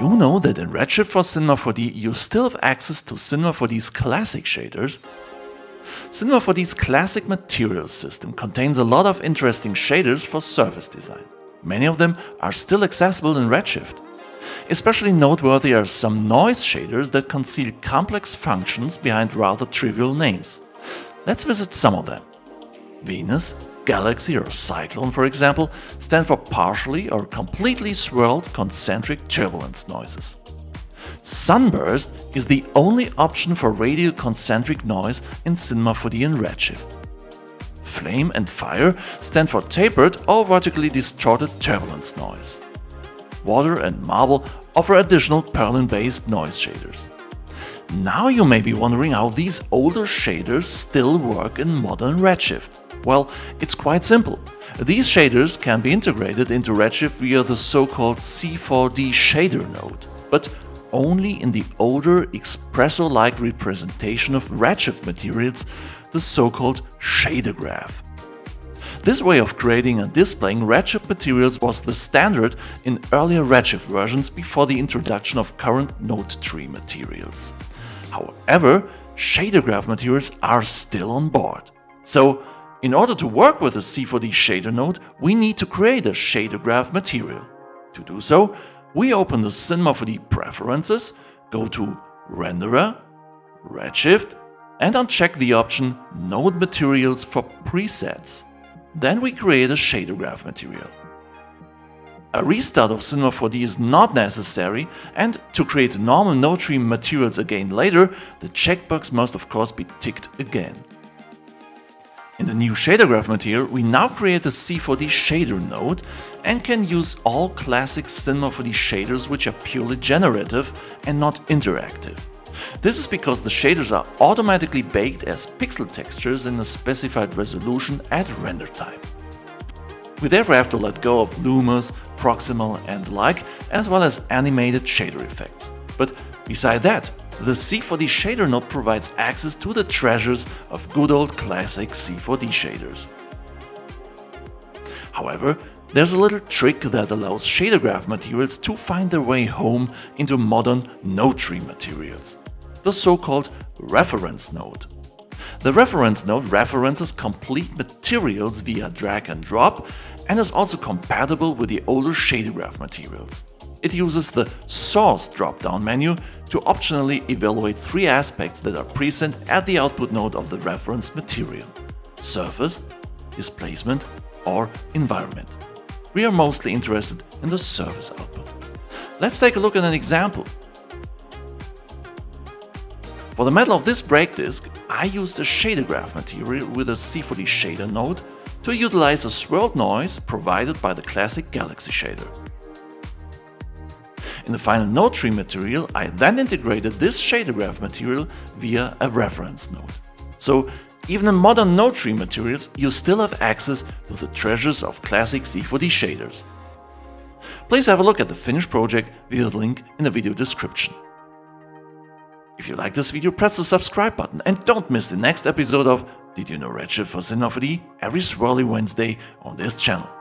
you know that in Redshift for Cinema 4D you still have access to Cinema 4D's classic shaders? Cinema 4D's classic materials system contains a lot of interesting shaders for surface design. Many of them are still accessible in Redshift. Especially noteworthy are some noise shaders that conceal complex functions behind rather trivial names. Let's visit some of them. Venus, Galaxy or Cyclone, for example, stand for partially or completely swirled concentric turbulence noises. Sunburst is the only option for radial concentric noise in Cinema 4D and Redshift. Flame and Fire stand for tapered or vertically distorted turbulence noise. Water and Marble offer additional Perlin-based noise shaders. Now you may be wondering how these older shaders still work in modern Redshift. Well, it's quite simple. These shaders can be integrated into Redshift via the so-called C4D shader node, but only in the older Xpresso-like representation of Redshift materials, the so-called shader graph. This way of creating and displaying Redshift materials was the standard in earlier Redshift versions before the introduction of current node tree materials. However, shader graph materials are still on board. So in order to work with the C4D shader node, we need to create a shader graph material. To do so, we open the Cinema 4D preferences, go to Renderer, Redshift, and uncheck the option Node Materials for Presets. Then we create a shader graph material. A restart of Cinema 4D is not necessary, and to create normal node tree materials again later, the checkbox must of course be ticked again. In the new shader graph material, we now create the C4D shader node and can use all classic Cinema 4D shaders which are purely generative and not interactive. This is because the shaders are automatically baked as pixel textures in a specified resolution at render time. We therefore have to let go of luminous, proximal and the like, as well as animated shader effects. But beside that, the C4D shader node provides access to the treasures of good old classic C4D shaders. However, there's a little trick that allows shader graph materials to find their way home into modern node tree materials, the so-called reference node. The reference node references complete materials via drag and drop and is also compatible with the older shader graph materials. It uses the Source drop-down menu to optionally evaluate three aspects that are present at the output node of the reference material surface, displacement, or environment. We are mostly interested in the surface output. Let's take a look at an example. For the metal of this brake disc, I used a shader graph material with a C4D shader node to utilize a swirled noise provided by the classic Galaxy shader. In the final node tree material, I then integrated this shader graph material via a reference node. So even in modern node tree materials, you still have access to the treasures of classic C4D shaders. Please have a look at the finished project via the link in the video description. If you like this video, press the subscribe button and don't miss the next episode of Did You Know Redshift for 4D every swirly Wednesday on this channel.